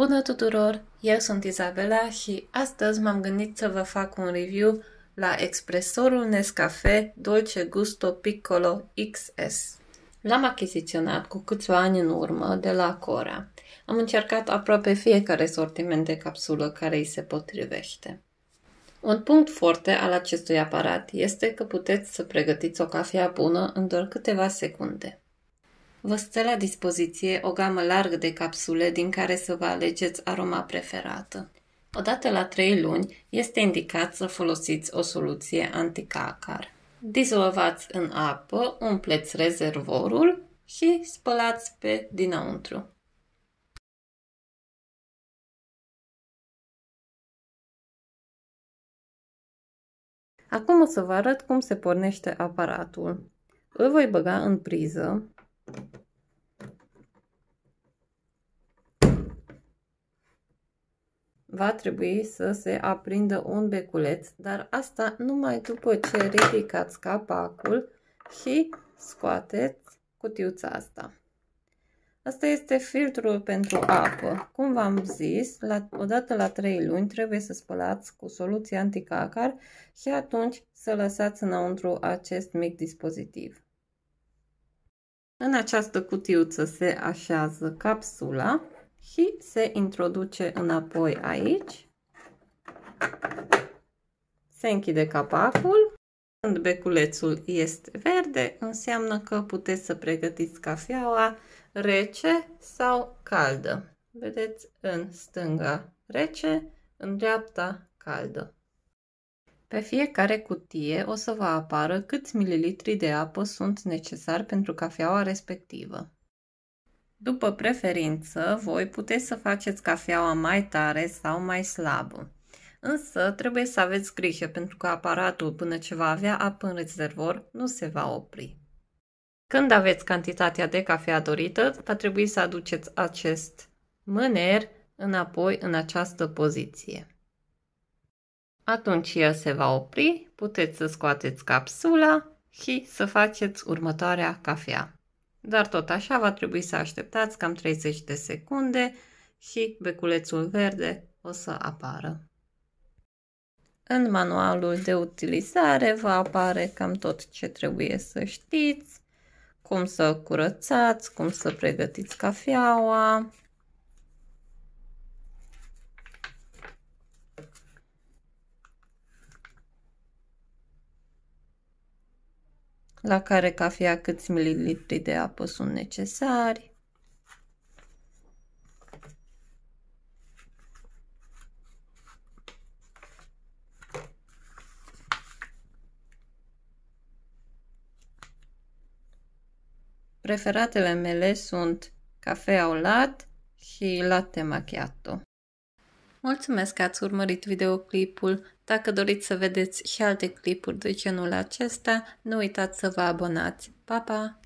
Bună tuturor! Eu sunt Izabela și astăzi m-am gândit să vă fac un review la expresorul Nescafe Dolce Gusto Piccolo XS. L-am achiziționat cu câțiva ani în urmă de la Cora. Am încercat aproape fiecare sortiment de capsulă care îi se potrivește. Un punct forte al acestui aparat este că puteți să pregătiți o cafea bună în doar câteva secunde. Vă stă la dispoziție o gamă largă de capsule din care să vă alegeți aroma preferată. Odată la 3 luni este indicat să folosiți o soluție anticacar. Dizolvați în apă, umpleți rezervorul și spălați pe dinăuntru. Acum o să vă arăt cum se pornește aparatul. Îl voi băga în priză va trebui să se aprindă un beculeț, dar asta numai după ce ridicați capacul și scoateți cutiuța asta. Asta este filtrul pentru apă. Cum v-am zis, la, odată la 3 luni trebuie să spălați cu soluție anticacar și atunci să lăsați înăuntru acest mic dispozitiv. În această cutiuță se așează capsula și se introduce înapoi aici. Se închide capacul. Când beculețul este verde, înseamnă că puteți să pregătiți cafeaua rece sau caldă. Vedeți în stânga rece, în dreapta caldă. Pe fiecare cutie o să vă apară câți mililitri de apă sunt necesari pentru cafeaua respectivă. După preferință, voi puteți să faceți cafeaua mai tare sau mai slabă. Însă trebuie să aveți grijă pentru că aparatul până ce va avea apă în rezervor nu se va opri. Când aveți cantitatea de cafea dorită, va trebui să aduceți acest mâner înapoi în această poziție. Atunci el se va opri, puteți să scoateți capsula și să faceți următoarea cafea. Dar tot așa va trebui să așteptați cam 30 de secunde și beculețul verde o să apară. În manualul de utilizare vă apare cam tot ce trebuie să știți, cum să curățați, cum să pregătiți cafeaua, la care cafea câți mililitri de apă sunt necesari. Preferatele mele sunt cafea au lat și latte macchiato. Mulțumesc că ați urmărit videoclipul. Dacă doriți să vedeți și alte clipuri de genul acesta, nu uitați să vă abonați. Pa, pa!